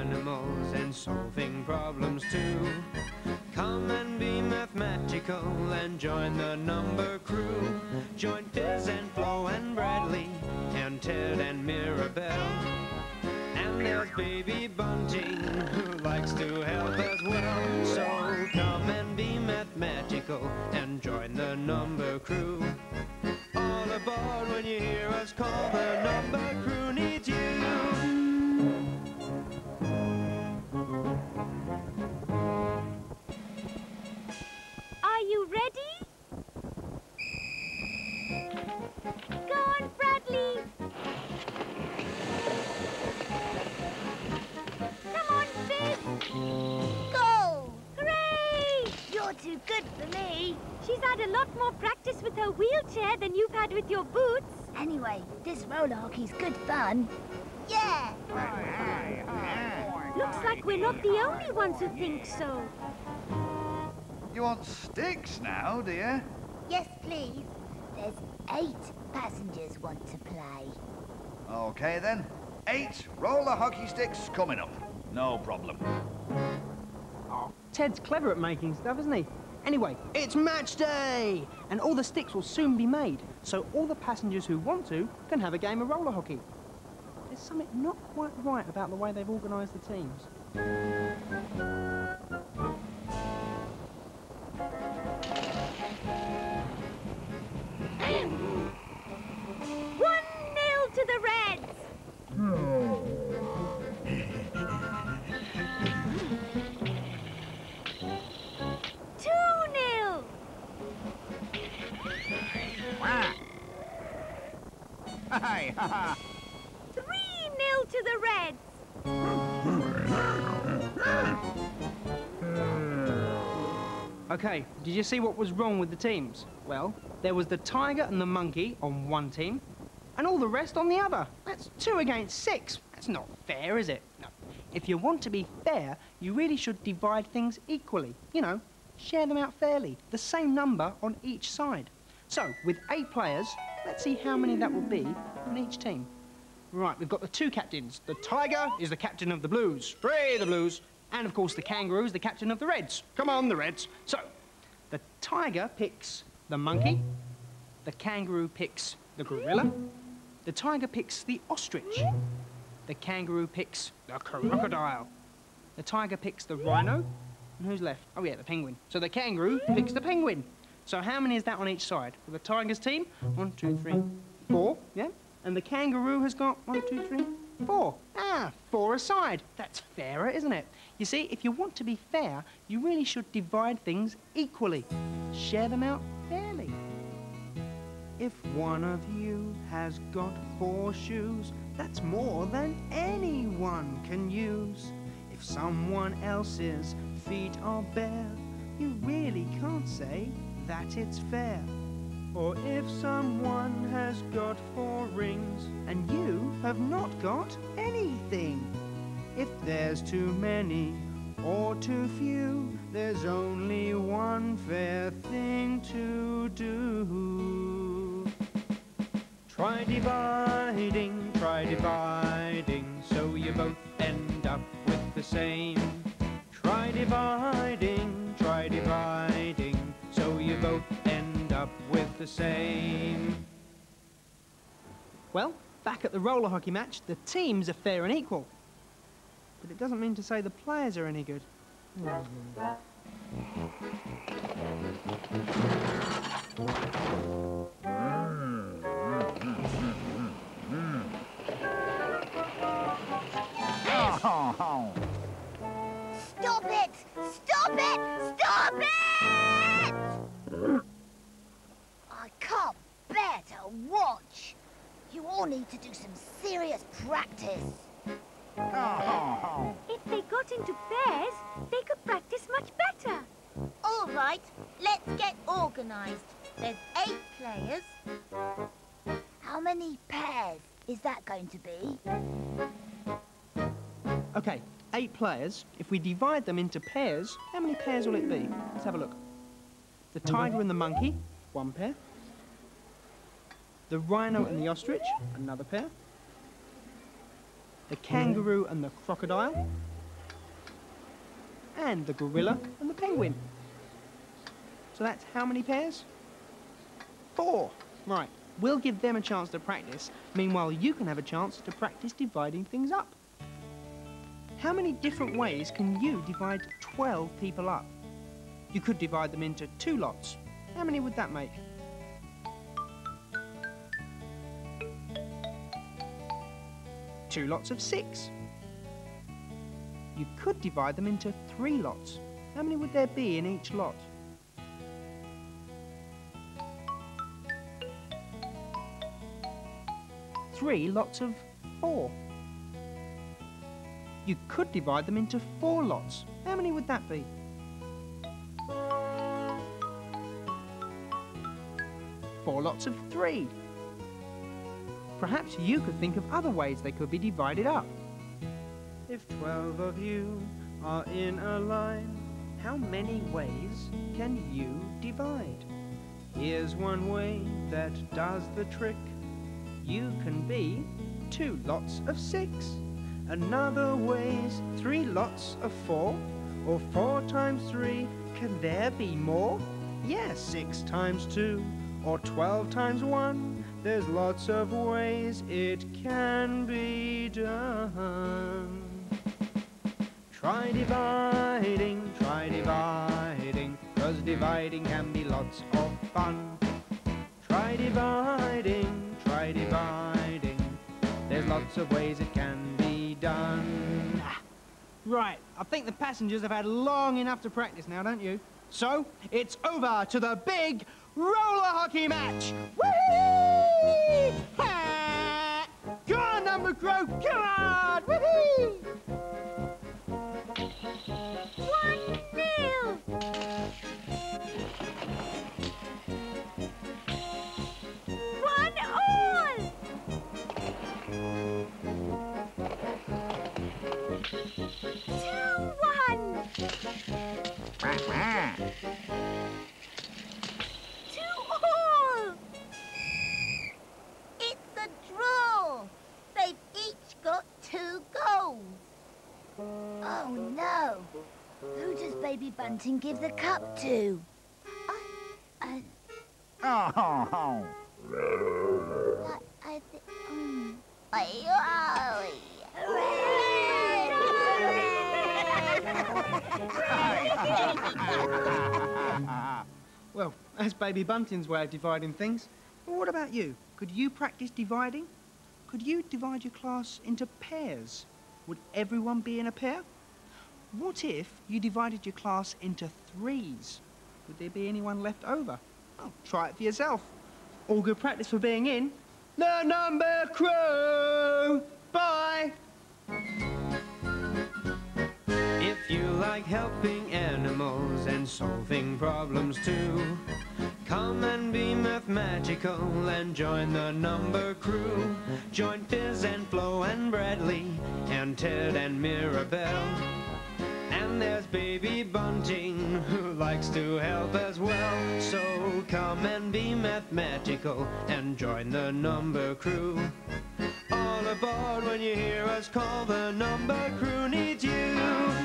animals and solving problems too. Come and be mathematical and join the number crew. Join Fizz and Flo and Bradley and Ted and Mirabelle. And there's baby Bunting You're too good for me. She's had a lot more practice with her wheelchair than you've had with your boots. Anyway, this roller hockey's good fun. Yeah! Looks like we're not the only ones who think so. You want sticks now, dear? Yes, please. There's eight passengers want to play. Okay then. Eight roller hockey sticks coming up. No problem. Ted's clever at making stuff, isn't he? Anyway, it's match day! And all the sticks will soon be made, so all the passengers who want to can have a game of roller hockey. There's something not quite right about the way they've organised the teams. Hi, ha ha. Three nil to the Reds. Hmm. Okay, did you see what was wrong with the teams? Well, there was the tiger and the monkey on one team, and all the rest on the other. That's two against six. That's not fair, is it? No. If you want to be fair, you really should divide things equally. You know, share them out fairly. The same number on each side. So, with eight players, let's see how many that will be on each team. Right, we've got the two captains. The tiger is the captain of the blues. Hooray, the blues. And of course, the kangaroo is the captain of the reds. Come on, the reds. So, the tiger picks the monkey. The kangaroo picks the gorilla. The tiger picks the ostrich. The kangaroo picks the crocodile. The tiger picks the rhino. And who's left? Oh, yeah, the penguin. So the kangaroo picks the penguin. So how many is that on each side? For the tiger's team, one, two, three, four, yeah? And the kangaroo has got one, two, three, four. Ah, four aside. That's fairer, isn't it? You see, if you want to be fair, you really should divide things equally. Share them out fairly. If one of you has got four shoes, that's more than anyone can use. If someone else's feet are bare, you really can't say that it's fair. Or if someone has got four rings and you have not got anything. If there's too many or too few, there's only one fair thing to do. Try dividing, try dividing, so you both end up with the same. Try dividing, same. Well, back at the roller hockey match, the teams are fair and equal. But it doesn't mean to say the players are any good. Oh, watch. You all need to do some serious practice. oh. If they got into pairs, they could practice much better. All right, let's get organised. There's eight players. How many pairs is that going to be? Okay, eight players. If we divide them into pairs, how many pairs will it be? Let's have a look. The tiger and the monkey, one pair. The rhino and the ostrich, another pair. the kangaroo and the crocodile, and the gorilla and the penguin. So that's how many pairs? Four. Right. We'll give them a chance to practice. Meanwhile, you can have a chance to practice dividing things up. How many different ways can you divide 12 people up? You could divide them into two lots. How many would that make? Two lots of six. You could divide them into three lots. How many would there be in each lot? Three lots of four. You could divide them into four lots. How many would that be? Four lots of three. Perhaps you could think of other ways they could be divided up. If twelve of you are in a line, how many ways can you divide? Here's one way that does the trick. You can be two lots of six. Another way's three lots of four, or four times three. Can there be more? Yes, six times two, or twelve times one. There's lots of ways it can be done. Try dividing, try dividing, cause dividing can be lots of fun. Try dividing, try dividing, there's lots of ways it can be done. Right, I think the passengers have had long enough to practice now, don't you? So, it's over to the big roller hockey match! Come on, number crew, come on! Whee! Baby Bunting give the cup to? Oh. Well, that's Baby Bunting's way of dividing things. But what about you? Could you practice dividing? Could you divide your class into pairs? Would everyone be in a pair? What if you divided your class into threes? Would there be anyone left over? Oh, try it for yourself. All good practice for being in. The number crew! Bye! If you like helping animals and solving problems too, come and be mathematical and join the number crew. Join Fizz and Flo and Bradley and Ted and Mirabelle. There's Baby Bunting who likes to help as well. So come and be mathematical and join the number crew. All aboard when you hear us call the number crew needs you.